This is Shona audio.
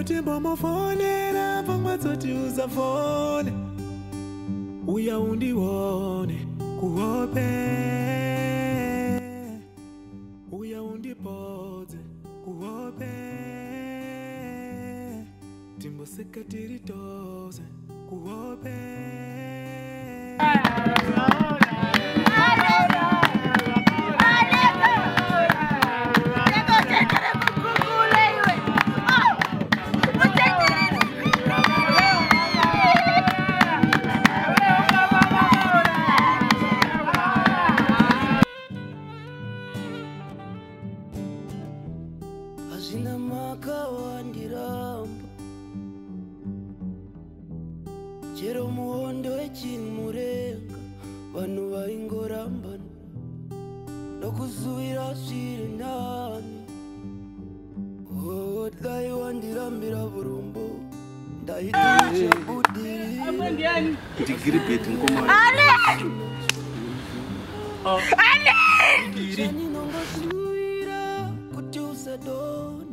otembomofonera pamwe dzotiuzafone uya undione kuhope uya undipodze kuhope timboseka tiri tose kuhope makawandiramba chero muhondo wechinhu murenga vanhu vaingorambana nokuzuvira zviri nani oh, dai wandirambira vurombo ndaiaudirianinongozuvira eh. kuti ah. usadona